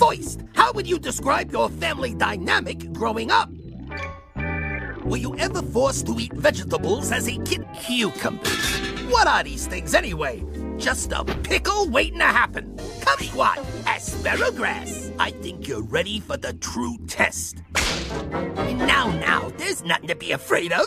Foist, how would you describe your family dynamic growing up? Were you ever forced to eat vegetables as a kid? Cucumbers. What are these things anyway? Just a pickle waiting to happen. Kumquat, asparagus. I think you're ready for the true test. Now, now, there's nothing to be afraid of.